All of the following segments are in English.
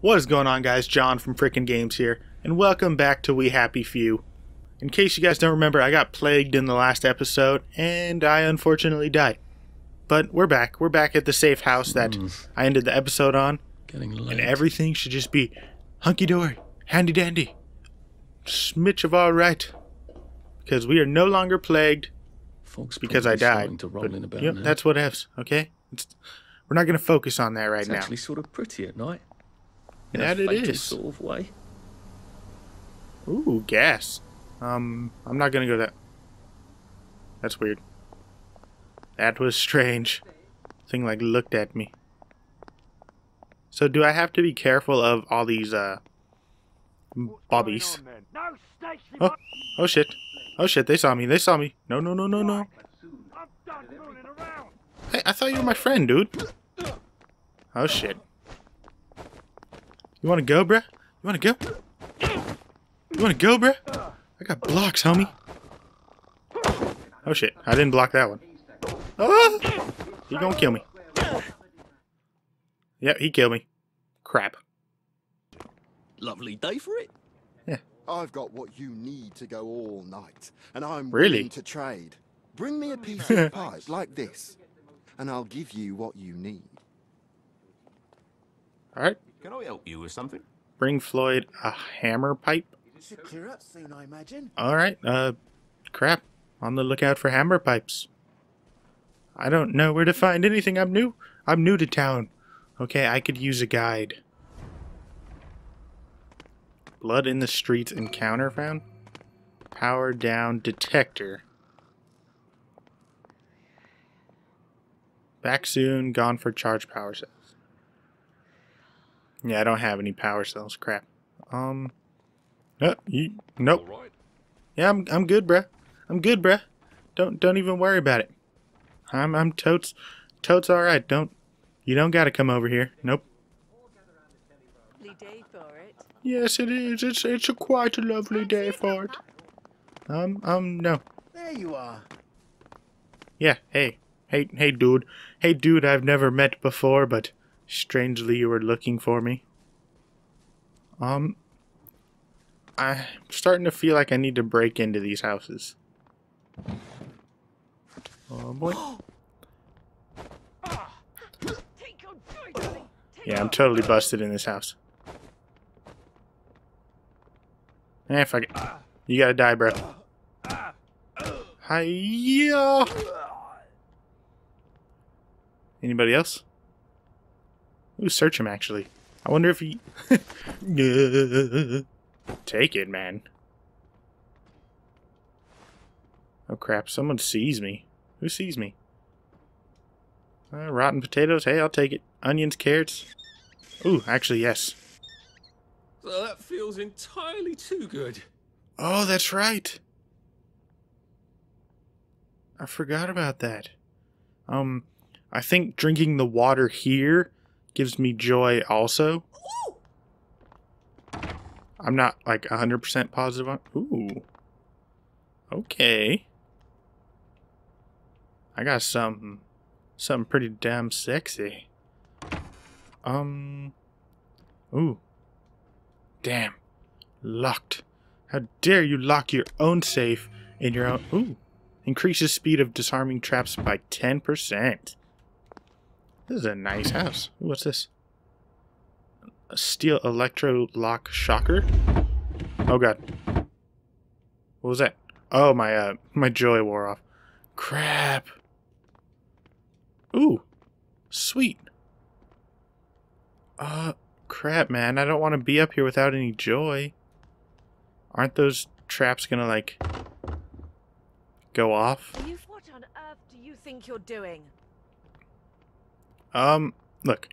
What is going on guys, John from Frickin' Games here, and welcome back to We Happy Few. In case you guys don't remember, I got plagued in the last episode, and I unfortunately died. But we're back. We're back at the safe house that hmm. I ended the episode on, Getting late. and everything should just be hunky-dory, handy-dandy, smitch of all right. Because we are no longer plagued Folks because I died. To roll But, about yep, now. that's what ifs, okay? It's, we're not going to focus on that right it's now. actually sort of pretty at night. In That a it fatal is. sort of way. Ooh, gas. Um, I'm not gonna go that. That's weird. That was strange. Thing like looked at me. So do I have to be careful of all these uh bobbies? Oh, oh shit. Oh shit, they saw me. They saw me. No, no, no, no, no. I'm done fooling around. Hey, I thought you were my friend, dude. Oh shit. You wanna go, bruh? You wanna go? You wanna go, bruh? I got blocks, homie. Oh shit, I didn't block that one. Oh! He gonna kill me. Yep, he killed me. Crap. Lovely day for it. Yeah. I've got what you need to go all night, and I'm Really? willing to trade. Bring me a piece of pipe like this, and I'll give you what you need. Alright, Can I help you with something? bring Floyd a hammer pipe. Should clear up soon, I imagine. Alright, uh, crap. On the lookout for hammer pipes. I don't know where to find anything. I'm new. I'm new to town. Okay, I could use a guide. Blood in the streets encounter found? Power down detector. Back soon, gone for charge power cells. Yeah, I don't have any power cells. Crap. Um. No, you, nope. All right. Yeah, I'm I'm good, bruh. I'm good, bruh. Don't don't even worry about it. I'm I'm totes totes all right. Don't you don't gotta come over here. Nope. day for it. Yes, it is. It's it's a quite a lovely day for it. Um um no. There you are. Yeah. Hey hey hey dude. Hey dude. I've never met before, but strangely you were looking for me. Um. I'm starting to feel like I need to break into these houses. Oh boy. Yeah, I'm totally busted in this house. Eh, fuck it. You gotta die, bro. Hiya! Anybody else? Ooh, search him, actually. I wonder if he... Take it, man. Oh, crap. Someone sees me. Who sees me? Uh, rotten potatoes? Hey, I'll take it. Onions, carrots? Ooh, actually, yes. So that feels entirely too good. Oh, that's right. I forgot about that. Um, I think drinking the water here gives me joy also. I'm not like 100% positive on. Ooh. Okay. I got something. Something pretty damn sexy. Um. Ooh. Damn. Locked. How dare you lock your own safe in your own. Ooh. Increases speed of disarming traps by 10%. This is a nice house. What's this? A steel electro lock shocker? Oh god. What was that? Oh, my, uh, my joy wore off. Crap. Ooh. Sweet. Uh, crap, man. I don't want to be up here without any joy. Aren't those traps gonna, like, go off? Youth, what on earth do you think you're doing? Um, look.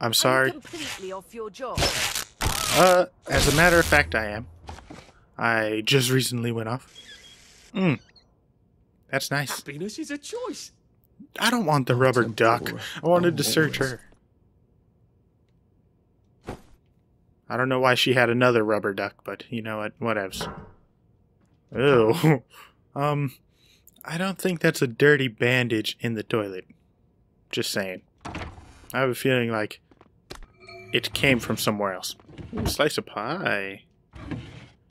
I'm sorry. I'm completely off your job. Uh, as a matter of fact, I am. I just recently went off. Hmm. That's nice. Happiness is a choice. I don't want the rubber duck. I wanted to Oh, search her. I don't know why she had another rubber duck, but you know what? Whatevs. Ew. um, I don't think that's a dirty bandage in the toilet. Just saying. I have a feeling like it came from somewhere else. Ooh, slice of pie.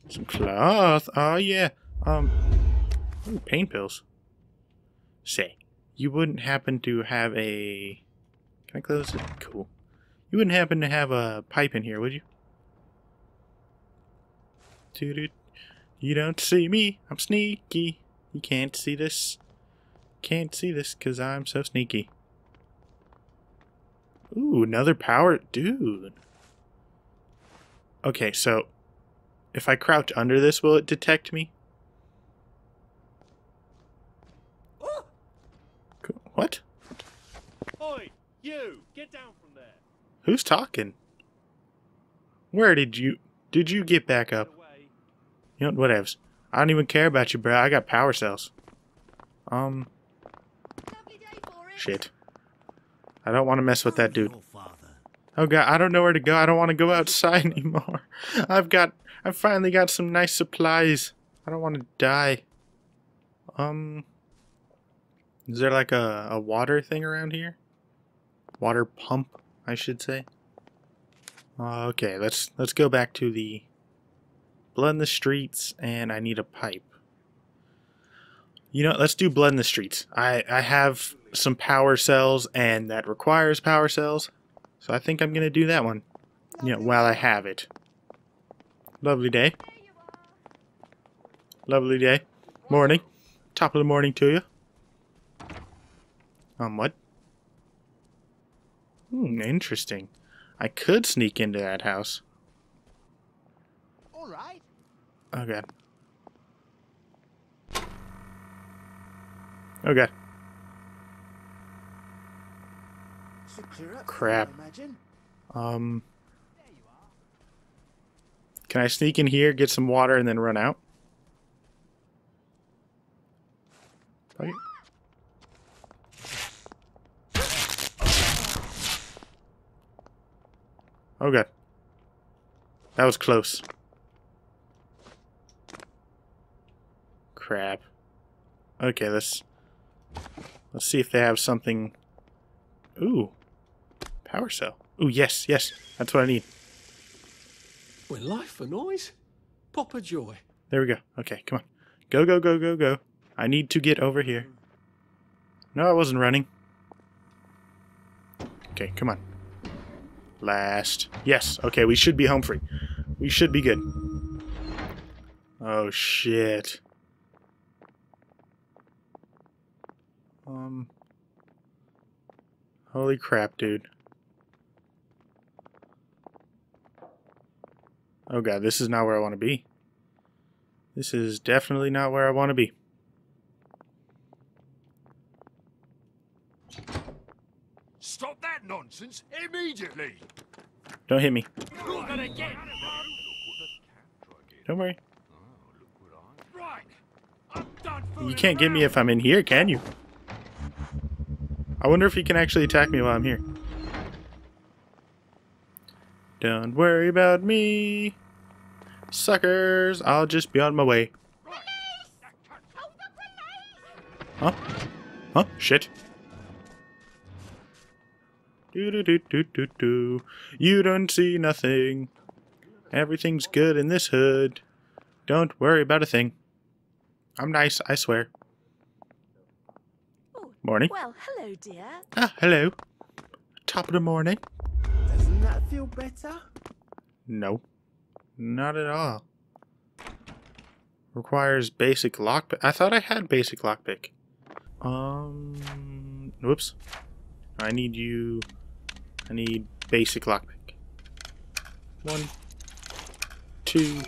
Some cloth. Oh yeah. Um. Ooh, pain pills. Say, you wouldn't happen to have a. Can I close it? Cool. You wouldn't happen to have a pipe in here, would you? You don't see me. I'm sneaky. You can't see this. Can't see this because I'm so sneaky. Ooh, another power. Dude. Okay, so if I crouch under this, will it detect me? Cool. What? Oi, you! Get down from there! Who's talking? Where did you... Did you get back up? Away. You know, whatevs. I don't even care about you, bro. I got power cells. Um, shit. I don't want to mess with that dude. Oh god, I don't know where to go. I don't want to go outside anymore. I've got, I've finally got some nice supplies. I don't want to die. Um, is there like a, a water thing around here? Water pump, I should say. Uh, okay, let's let's go back to the blood in the streets, and I need a pipe. You know, let's do blood in the streets. I I have some power cells, and that requires power cells. So I think I'm going to do that one. You know, while I have it. Lovely day. Lovely day. Morning. Top of the morning to you. Um, what? Hmm, interesting. I could sneak into that house. All right. Okay. god. Oh god. Should clear up Crap. Um. Can I sneak in here, get some water, and then run out? Okay. Oh god. That was close. Crap. Okay, let's let's see if they have something. Ooh, power cell. Ooh, yes, yes, that's what I need. When life for noise, pop a joy. There we go. Okay, come on. Go, go, go, go, go. I need to get over here. No, I wasn't running. Okay, come on. Last. Yes, okay, we should be home free. We should be good. Oh, shit. Um. Holy crap, dude. Oh god, this is not where I want to be. This is definitely not where I want to be. Stop that nonsense immediately! Don't hit me. You're gonna get... Don't worry. Right! I'm done You can't get me if I'm in here, can you? I wonder if he can actually attack me while I'm here. Don't worry about me. Suckers, I'll just be on my way. Huh? Huh? Shit. Do do do do do do. You don't see nothing. Everything's good in this hood. Don't worry about a thing. I'm nice, I swear. Oh, Morning. well, hello, dear. Ah, hello. Top of the morning. Doesn't that feel better? No. Not at all. Requires basic lockpick. I thought I had basic lockpick. Um. Whoops. I need you. I need basic lockpick. One, two,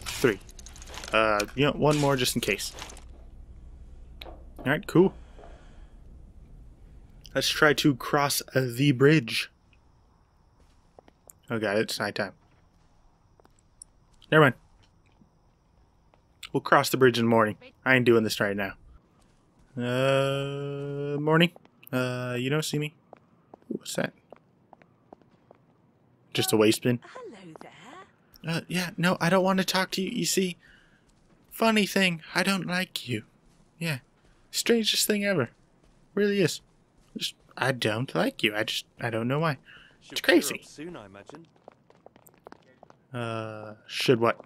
three. Uh, you know, one more just in case. Alright, cool. Let's try to cross the bridge. Oh god, it's nighttime. Never mind. We'll cross the bridge in the morning. I ain't doing this right now. Uh, morning. Uh, you don't see me? Ooh, what's that? Just a waste bin? Hello there. Uh, yeah, no, I don't want to talk to you. You see, funny thing, I don't like you. Yeah, strangest thing ever. Really is. Just, I don't like you. I just, I don't know why. Should crazy. Soon, I imagine. Uh, should what?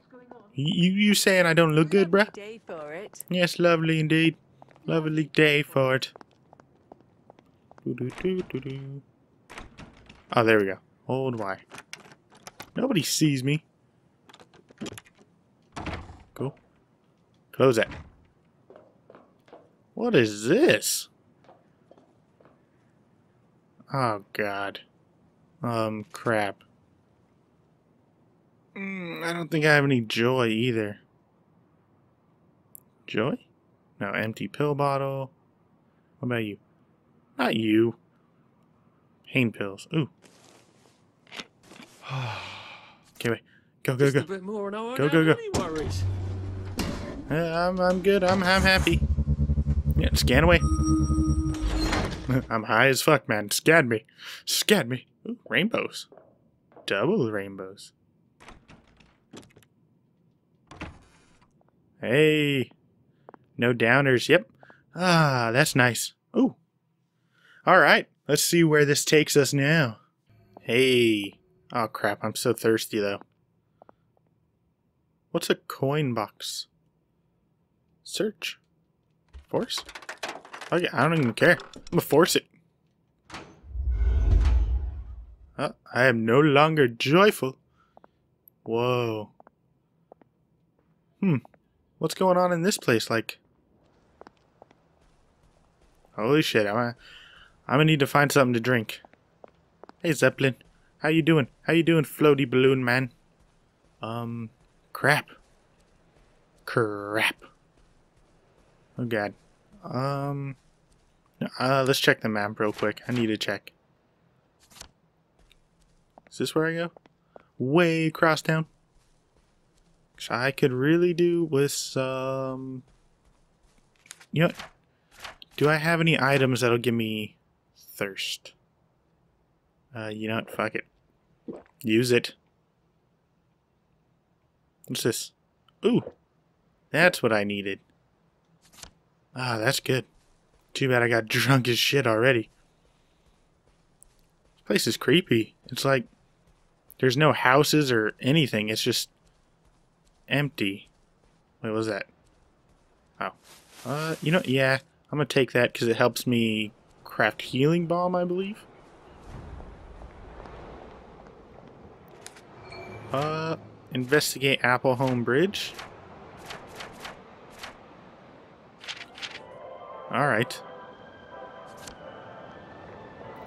You you saying I don't look good, bruh? Day for it. Yes, lovely indeed. Lovely day for it. Oh, there we go. Hold Y. Nobody sees me. Cool. Close that. What is this? Oh, God. Um, crap. Mm, I don't think I have any joy either. Joy? No, empty pill bottle. What about you? Not you. Pain pills. Ooh. okay, wait. Go, go, Just go. a bit more won't Go, go, go. worries. Uh, I'm, I'm good. I'm, I'm happy. Yeah, scan away. I'm high as fuck, man. Scan me. Scan me. Ooh, rainbows. Double rainbows. Hey. No downers. Yep. Ah, that's nice. Ooh. All right. Let's see where this takes us now. Hey. Oh, crap. I'm so thirsty, though. What's a coin box? Search. Force? Okay, I don't even care. I'm gonna force it. Oh, I am no longer joyful. Whoa. Hmm. What's going on in this place? Like, holy shit! I'm gonna, I'm gonna need to find something to drink. Hey Zeppelin, how you doing? How you doing, floaty balloon man? Um, crap. Crap. Oh god. Um. Uh, let's check the map real quick. I need to check. Is this where I go? Way across town. I could really do with some. You know, do I have any items that'll give me thirst? Uh, you know what? Fuck it. Use it. What's this? Ooh, that's what I needed. Ah, that's good. Too bad I got drunk as shit already. This place is creepy. It's like there's no houses or anything. It's just empty. Wait, what was that? Oh. Uh, you know, yeah, I'm gonna take that because it helps me craft healing bomb, I believe. Uh, investigate Apple Home Bridge. Alright.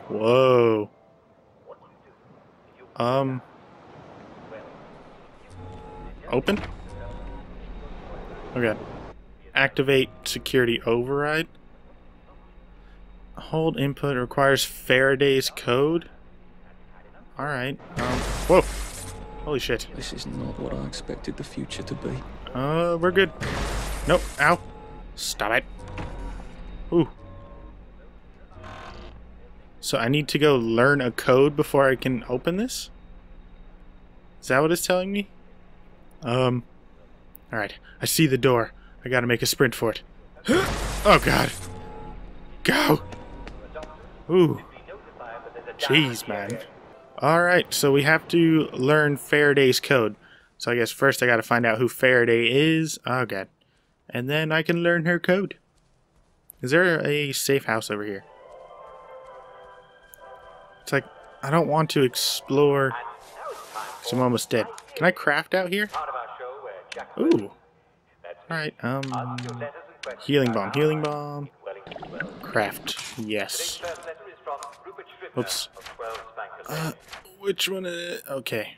Whoa. Um. Open? Okay. Activate security override. Hold input requires Faraday's code. Alright. Um. Whoa. Holy shit. This is not what I expected the future to be. Uh, we're good. Nope. Ow. Stop it. Ooh. So I need to go learn a code before I can open this? Is that what it's telling me? Um. Alright. I see the door. I gotta make a sprint for it. oh god. Go! Ooh. Jeez, man. Alright, so we have to learn Faraday's code. So I guess first I gotta find out who Faraday is. Oh god. And then I can learn her code. Is there a safe house over here? It's like, I don't want to explore. I'm almost dead. Can I craft out here? Ooh. Alright, um. Healing bomb, healing bomb. Craft, yes. Oops. Uh, which one is? Okay.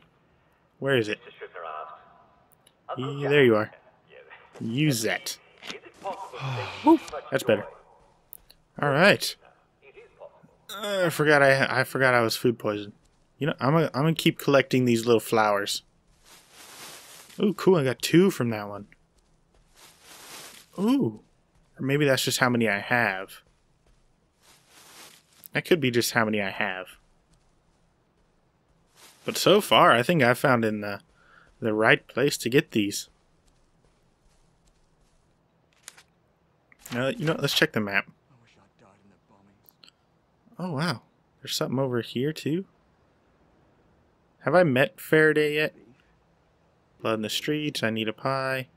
Where is it? Yeah, there you are. Use that. That's better. All right. Uh, I forgot I I forgot I was food poisoned. You know, I'm gonna I'm gonna keep collecting these little flowers. Ooh, cool! I got two from that one. Ooh, or maybe that's just how many I have. That could be just how many I have. But so far, I think I found in the the right place to get these. Uh, you know, let's check the map. Oh wow, there's something over here too. Have I met Faraday yet? Blood in the streets. I need a pie.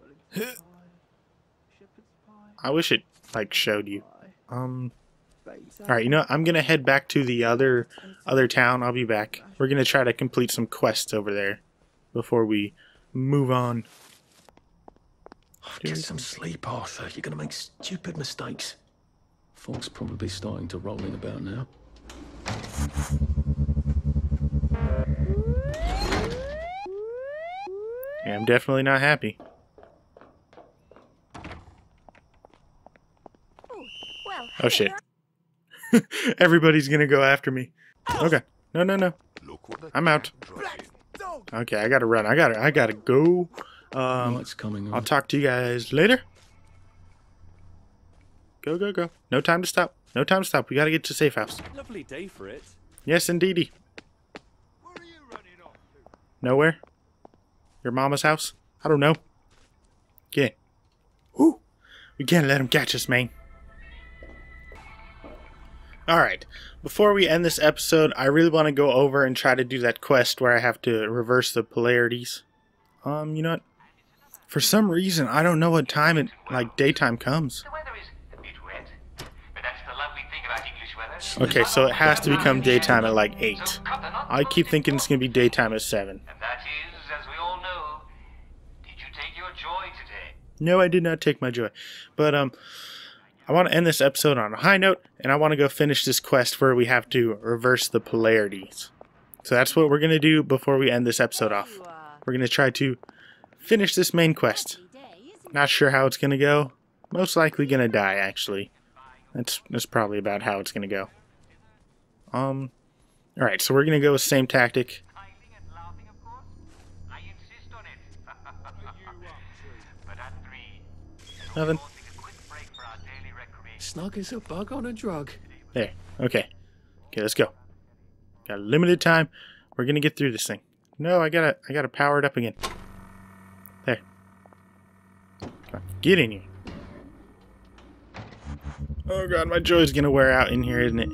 I wish it like showed you. Um. All right, you know, what? I'm gonna head back to the other other town. I'll be back. We're gonna try to complete some quests over there before we move on. Get some sleep, Arthur. You're gonna make stupid mistakes. Fog's probably starting to roll in about now. Yeah, I'm definitely not happy. Oh shit. Everybody's gonna go after me. Okay. No, no, no. I'm out. Okay, I gotta run. I gotta, I gotta go. Um, Night's coming on. I'll talk to you guys later. Go, go, go. No time to stop. No time to stop. We gotta get to safe house. Lovely day for it. Yes, indeedy. Nowhere? Your mama's house? I don't know. Yeah. Whoo! We can't let him catch us, man. Alright, before we end this episode, I really want to go over and try to do that quest where I have to reverse the polarities. Um, you know what? For some reason, I don't know what time it, like, daytime comes. The weather is a bit wet, but that's the lovely thing about English weather. Okay, so it has to become daytime at, like, 8. So cut the knot I keep thinking it's going to be daytime at 7. And that is, as we all know, did you take your joy today? No, I did not take my joy. But um I want to end this episode on a high note and I want to go finish this quest where we have to reverse the polarities. So that's what we're going to do before we end this episode off. We're going to try to finish this main quest. Not sure how it's going to go. Most likely going to die actually. That's that's probably about how it's going to go. Um all right, so we're going to go with same tactic. Recreation. Snug as a bug on a drug. There. Okay. Okay, let's go. Got limited time. We're gonna get through this thing. No, I gotta I gotta power it up again. There. On, get in here. Oh god, my joy's gonna wear out in here, isn't it?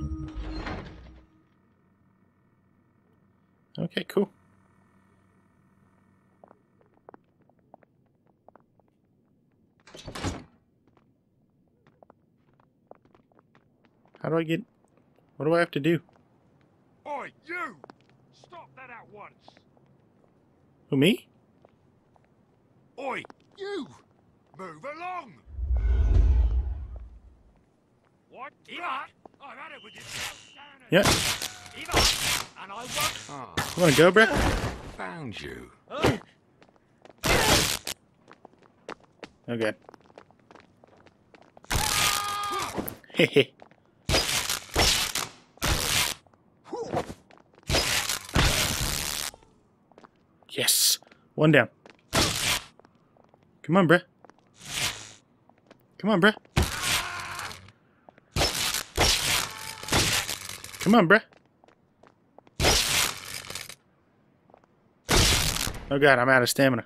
Okay, cool. How do I get what do I have to do? Oi, you! Stop that at once! Who me? Oi, you! Move along! What? Eva! I've had it with you. Yeah. Eva! And I won't... You wanna go, bruh? Found you. Okay. Yes. One down. Come on, bruh. Come on, bruh. Come on, bruh. Oh god, I'm out of stamina.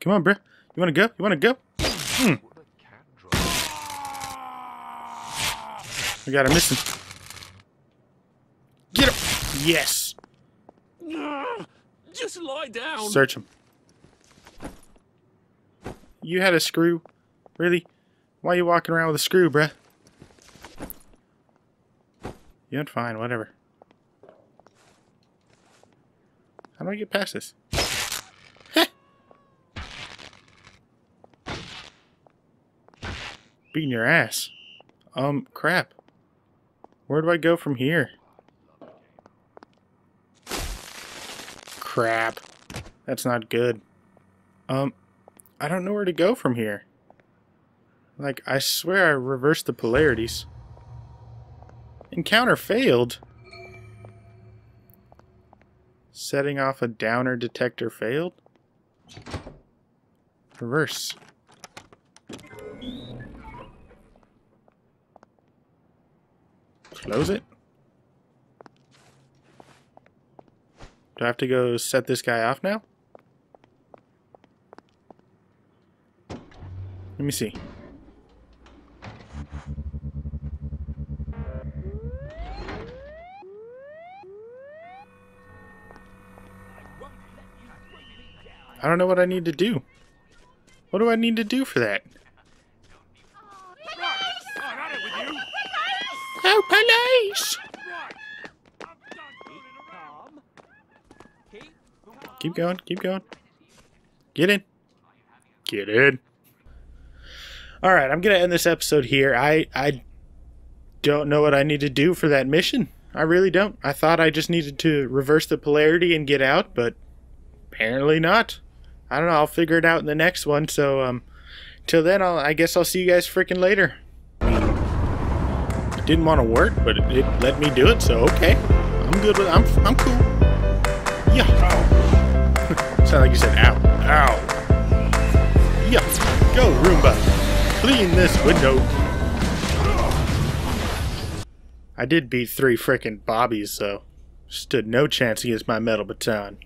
Come on, bruh. You wanna go? You wanna go? Hmm. I got him missing. Get him! Yes! Just lie down. Search him. You had a screw? Really? Why are you walking around with a screw, bruh? You're fine, whatever. How do I get past this? Beating your ass. Um, crap. Where do I go from here? Crap. That's not good. Um, I don't know where to go from here. Like, I swear I reversed the polarities. Encounter failed. Setting off a downer detector failed. Reverse. close it? Do I have to go set this guy off now? Let me see. I don't know what I need to do. What do I need to do for that? Keep going, keep going. Get in. Get in. All right, I'm going to end this episode here. I I don't know what I need to do for that mission. I really don't. I thought I just needed to reverse the polarity and get out, but apparently not. I don't know. I'll figure it out in the next one. So um till then, I'll I guess I'll see you guys freaking later. Didn't want to work, but it, it let me do it, so okay. I'm good with I'm I'm cool. Yeah. Sound like you said ow. Ow. Yeah. Go, Roomba. Clean this window. I did beat three frickin' bobbies, so stood no chance against my metal baton.